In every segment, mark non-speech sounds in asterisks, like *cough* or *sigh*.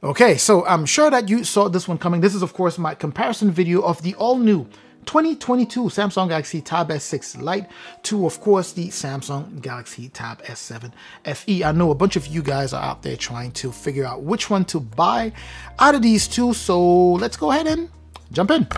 Okay, so I'm sure that you saw this one coming. This is, of course, my comparison video of the all-new 2022 Samsung Galaxy Tab S6 Lite to, of course, the Samsung Galaxy Tab S7 FE. I know a bunch of you guys are out there trying to figure out which one to buy out of these two, so let's go ahead and jump in.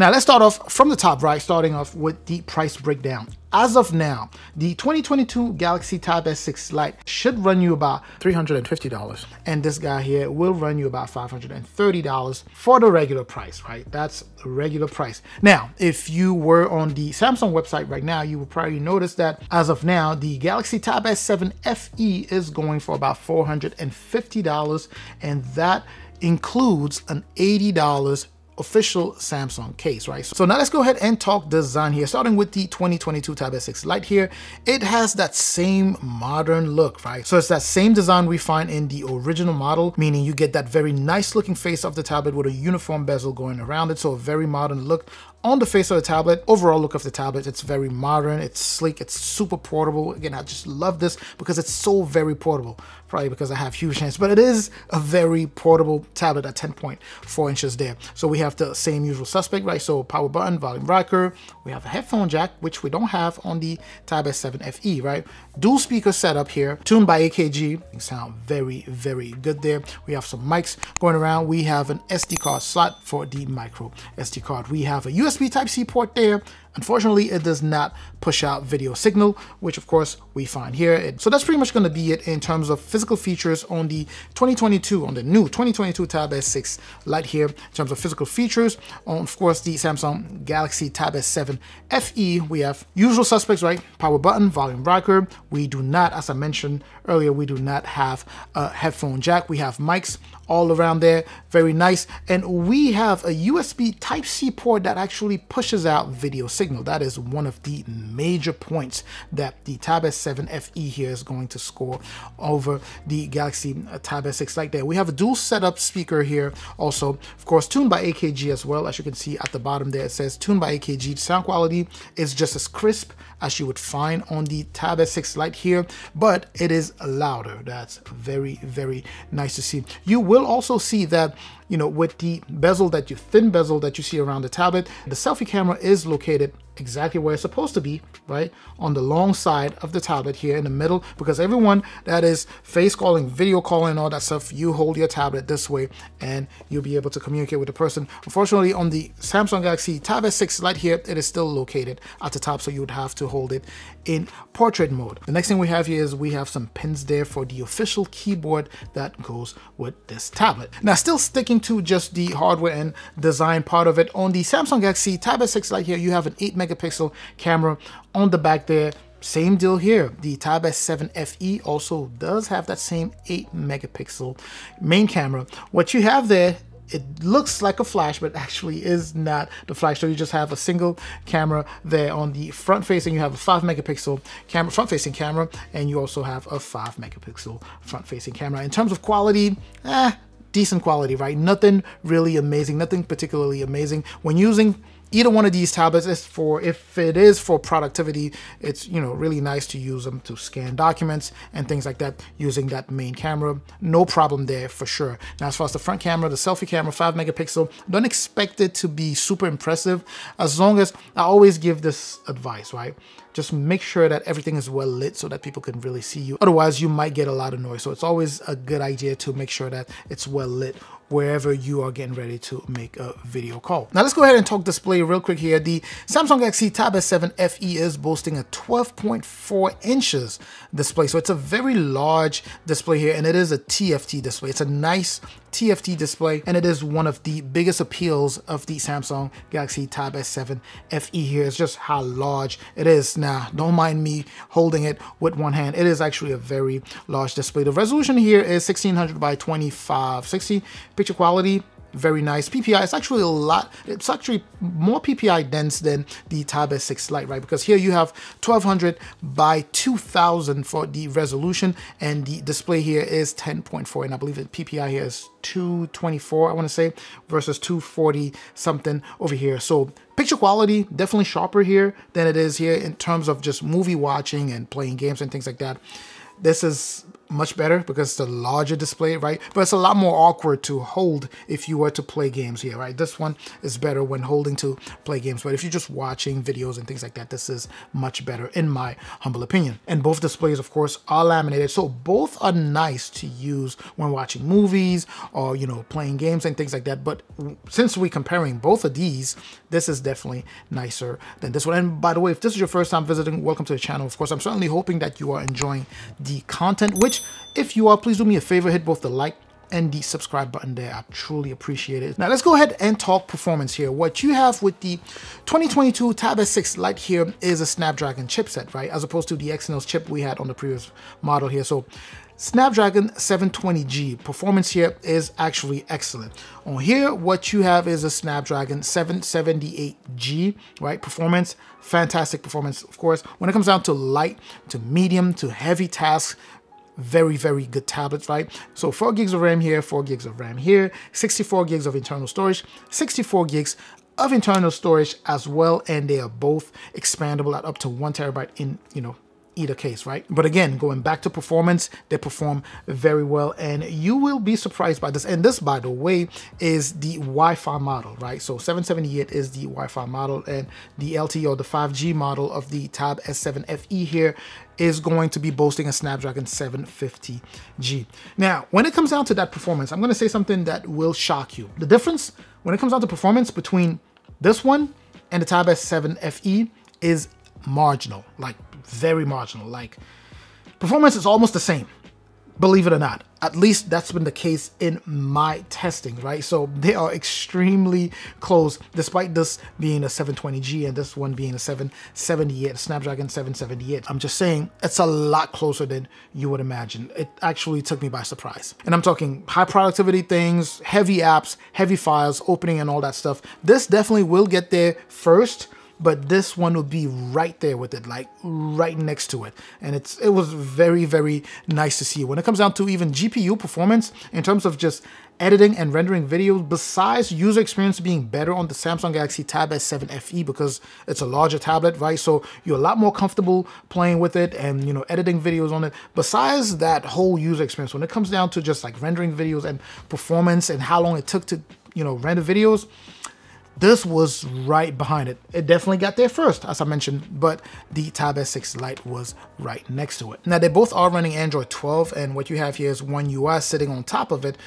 Now let's start off from the top right, starting off with the price breakdown. As of now, the 2022 Galaxy Tab S6 Lite should run you about $350. And this guy here will run you about $530 for the regular price, right? That's a regular price. Now, if you were on the Samsung website right now, you will probably notice that as of now, the Galaxy Tab S7 FE is going for about $450 and that includes an $80 official Samsung case, right? So now let's go ahead and talk design here, starting with the 2022 Tab S6 Lite here. It has that same modern look, right? So it's that same design we find in the original model, meaning you get that very nice looking face of the tablet with a uniform bezel going around it. So a very modern look on the face of the tablet, overall look of the tablet, it's very modern, it's sleek, it's super portable. Again, I just love this because it's so very portable, probably because I have huge hands, but it is a very portable tablet at 10.4 inches there. So we have the same usual suspect, right? So power button, volume rocker, we have a headphone jack, which we don't have on the Tab S7 FE, right? Dual speaker setup here, tuned by AKG, they sound very, very good there. We have some mics going around. We have an SD card slot for the micro SD card. We have a USB USB Type-C port there. Unfortunately, it does not push out video signal, which of course we find here. So that's pretty much going to be it in terms of physical features on the 2022, on the new 2022 Tab S6 Lite here, in terms of physical features. On, of course, the Samsung Galaxy Tab S7 FE, we have usual suspects, right? Power button, volume rocker. We do not, as I mentioned earlier, we do not have a headphone jack. We have mics all around there, very nice. And we have a USB Type-C port that actually pushes out video signal. That is one of the major points that the Tab S7 FE here is going to score over the Galaxy uh, Tab S6 Lite that. We have a dual setup speaker here also, of course, tuned by AKG as well. As you can see at the bottom there, it says tuned by AKG. Sound quality is just as crisp as you would find on the Tab S6 Lite here, but it is louder. That's very, very nice to see. You will also see that you know, with the bezel that you, thin bezel that you see around the tablet, the selfie camera is located exactly where it's supposed to be, right? On the long side of the tablet here in the middle, because everyone that is face calling, video calling, all that stuff, you hold your tablet this way and you'll be able to communicate with the person. Unfortunately, on the Samsung Galaxy Tab S6 Lite here, it is still located at the top, so you would have to hold it in portrait mode. The next thing we have here is we have some pins there for the official keyboard that goes with this tablet. Now, still sticking to just the hardware and design part of it, on the Samsung Galaxy Tab S6 Lite here, you have an 8 megapixel camera on the back there. Same deal here. The Tab S7 FE also does have that same 8 megapixel main camera. What you have there it looks like a flash, but *laughs* actually is not the flash. So you just have a single camera there on the front facing. You have a five megapixel camera, front facing camera, and you also have a five megapixel front facing camera. In terms of quality, eh, decent quality, right? Nothing really amazing, nothing particularly amazing. When using either one of these tablets is for if it is for productivity it's you know really nice to use them to scan documents and things like that using that main camera. No problem there for sure. Now as far as the front camera the selfie camera 5 megapixel don't expect it to be super impressive. As long as i always give this advice right just make sure that everything is well lit so that people can really see you otherwise you might get a lot of noise so it's always a good idea to make sure that it's well lit wherever you are getting ready to make a video call. Now let's go ahead and talk display real quick here. The Samsung Galaxy Tab S7 FE is boasting a 12.4 inches display. So it's a very large display here and it is a TFT display. It's a nice TFT display and it is one of the biggest appeals of the Samsung Galaxy Tab S7 FE here is just how large it is. Now, don't mind me holding it with one hand. It is actually a very large display. The resolution here is 1600 by 2560. Picture quality, very nice. PPI, it's actually a lot, it's actually more PPI dense than the Tab S6 Lite, right? Because here you have 1200 by 2000 for the resolution and the display here is 10.4 and I believe the PPI here is 224, I wanna say, versus 240 something over here. So picture quality, definitely sharper here than it is here in terms of just movie watching and playing games and things like that. This is much better because it's a larger display, right? But it's a lot more awkward to hold if you were to play games here, right? This one is better when holding to play games, but if you're just watching videos and things like that, this is much better in my humble opinion. And both displays, of course, are laminated, so both are nice to use when watching movies or, you know, playing games and things like that. But since we're comparing both of these, this is definitely nicer than this one. And by the way, if this is your first time visiting, welcome to the channel. Of course, I'm certainly hoping that you are enjoying the content, which if you are, please do me a favor, hit both the like and the subscribe button there. I truly appreciate it. Now let's go ahead and talk performance here. What you have with the 2022 Tab S6 Lite here is a Snapdragon chipset, right? As opposed to the Exynos chip we had on the previous model here. So Snapdragon 720G performance here is actually excellent. On here, what you have is a Snapdragon 778G, right? Performance, fantastic performance. Of course, when it comes down to light, to medium, to heavy tasks, very, very good tablets, right? So 4 gigs of RAM here, 4 gigs of RAM here, 64 gigs of internal storage, 64 gigs of internal storage as well, and they are both expandable at up to one terabyte in, you know, either case, right? But again, going back to performance, they perform very well and you will be surprised by this. And this, by the way, is the Wi-Fi model, right? So 778 is the Wi-Fi model and the LTE or the 5G model of the Tab S7 FE here is going to be boasting a Snapdragon 750G. Now, when it comes down to that performance, I'm going to say something that will shock you. The difference when it comes down to performance between this one and the Tab S7 FE is marginal, like very marginal. Like performance is almost the same, believe it or not. At least that's been the case in my testing, right? So they are extremely close, despite this being a 720G and this one being a 778, Snapdragon 778. I'm just saying it's a lot closer than you would imagine. It actually took me by surprise. And I'm talking high productivity things, heavy apps, heavy files, opening and all that stuff. This definitely will get there first but this one will be right there with it, like right next to it. And it's it was very, very nice to see. When it comes down to even GPU performance, in terms of just editing and rendering videos, besides user experience being better on the Samsung Galaxy Tab S7 FE because it's a larger tablet, right? So you're a lot more comfortable playing with it and, you know, editing videos on it. Besides that whole user experience, when it comes down to just like rendering videos and performance and how long it took to, you know, render videos, this was right behind it. It definitely got there first, as I mentioned, but the Tab S6 Lite was right next to it. Now, they both are running Android 12, and what you have here is One UI sitting on top of it,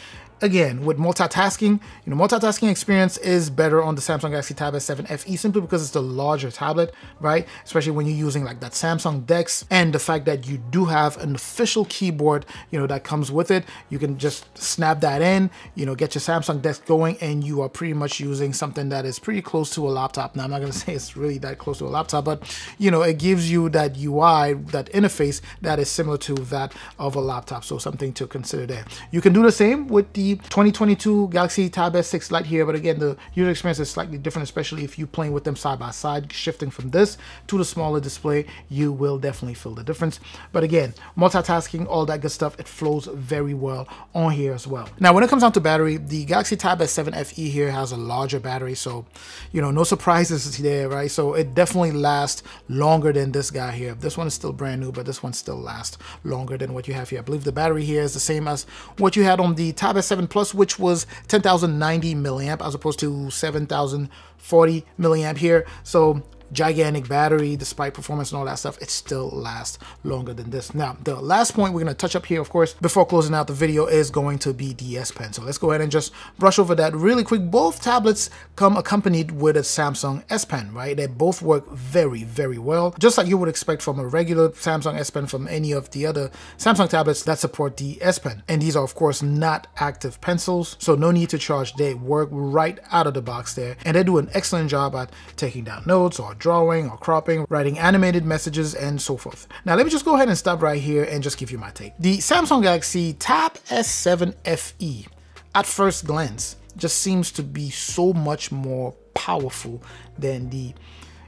again, with multitasking, you know, multitasking experience is better on the Samsung Galaxy Tab S7 FE simply because it's the larger tablet, right? Especially when you're using like that Samsung DeX and the fact that you do have an official keyboard, you know, that comes with it. You can just snap that in, you know, get your Samsung DeX going and you are pretty much using something that is pretty close to a laptop. Now, I'm not gonna *laughs* say it's really that close to a laptop, but you know, it gives you that UI, that interface that is similar to that of a laptop. So something to consider there. You can do the same with the 2022 Galaxy Tab S6 Lite here, but again, the user experience is slightly different, especially if you're playing with them side by side. Shifting from this to the smaller display, you will definitely feel the difference. But again, multitasking, all that good stuff, it flows very well on here as well. Now, when it comes down to battery, the Galaxy Tab S7 FE here has a larger battery, so, you know, no surprises there, right? So it definitely lasts longer than this guy here. This one is still brand new, but this one still lasts longer than what you have here. I believe the battery here is the same as what you had on the Tab S7 7 Plus, which was 10,090 milliamp as opposed to 7,040 milliamp here. So gigantic battery, despite performance and all that stuff, it still lasts longer than this. Now, the last point we're gonna touch up here, of course, before closing out the video is going to be the S Pen. So let's go ahead and just brush over that really quick. Both tablets come accompanied with a Samsung S Pen, right? They both work very, very well, just like you would expect from a regular Samsung S Pen from any of the other Samsung tablets that support the S Pen. And these are, of course, not active pencils, so no need to charge. They work right out of the box there, and they do an excellent job at taking down notes or drawing or cropping, writing animated messages, and so forth. Now, let me just go ahead and stop right here and just give you my take. The Samsung Galaxy Tab S7 FE, at first glance, just seems to be so much more powerful than the,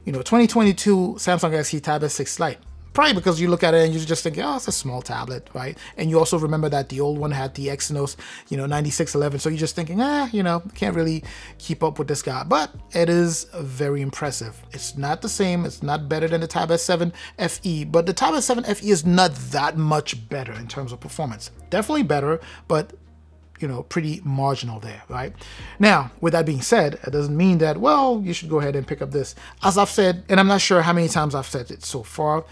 you know, 2022 Samsung Galaxy Tab S6 Lite Probably because you look at it and you just think, oh, it's a small tablet, right? And you also remember that the old one had the Exynos, you know, 9611. So you're just thinking, ah, you know, can't really keep up with this guy. But it is very impressive. It's not the same. It's not better than the Tab S7 FE, but the Tab S7 FE is not that much better in terms of performance. Definitely better, but you know, pretty marginal there, right? Now, with that being said, it doesn't mean that, well, you should go ahead and pick up this. As I've said, and I'm not sure how many times I've said it so far,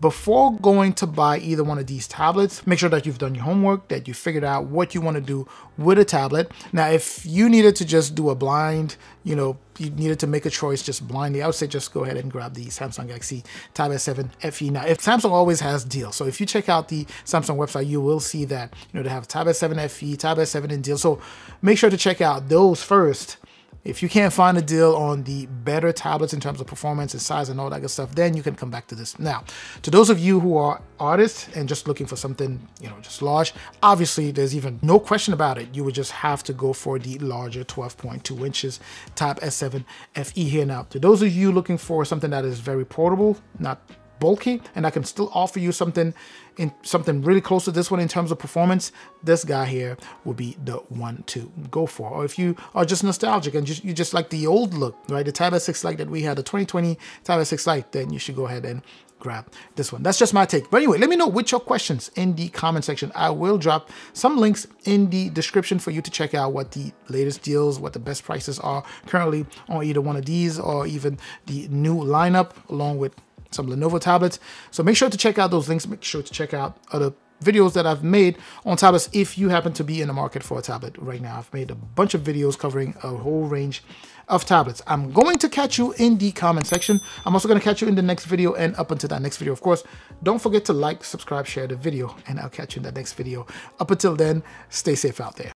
before going to buy either one of these tablets, make sure that you've done your homework, that you figured out what you want to do with a tablet. Now, if you needed to just do a blind, you know, you needed to make a choice just blindly, I would say just go ahead and grab the Samsung Galaxy Tab S7 FE. Now, if Samsung always has deals, so if you check out the Samsung website, you will see that, you know, they have Tab S7 FE, Tab S7 in deal. So make sure to check out those first if you can't find a deal on the better tablets in terms of performance and size and all that good stuff, then you can come back to this. Now, to those of you who are artists and just looking for something, you know, just large, obviously there's even no question about it. You would just have to go for the larger 12.2 inches Tab S7 FE here. Now, to those of you looking for something that is very portable, not bulky and I can still offer you something in something really close to this one in terms of performance, this guy here will be the one to go for. Or if you are just nostalgic and just, you just like the old look, right? The Tab S6 Lite that we had, the 2020 Tab S6 Lite, then you should go ahead and grab this one. That's just my take. But anyway, let me know which your questions in the comment section. I will drop some links in the description for you to check out what the latest deals, what the best prices are currently on either one of these or even the new lineup along with some Lenovo tablets. So make sure to check out those links. Make sure to check out other videos that I've made on tablets if you happen to be in the market for a tablet right now. I've made a bunch of videos covering a whole range of tablets. I'm going to catch you in the comment section. I'm also going to catch you in the next video and up until that next video. Of course, don't forget to like, subscribe, share the video, and I'll catch you in the next video. Up until then, stay safe out there.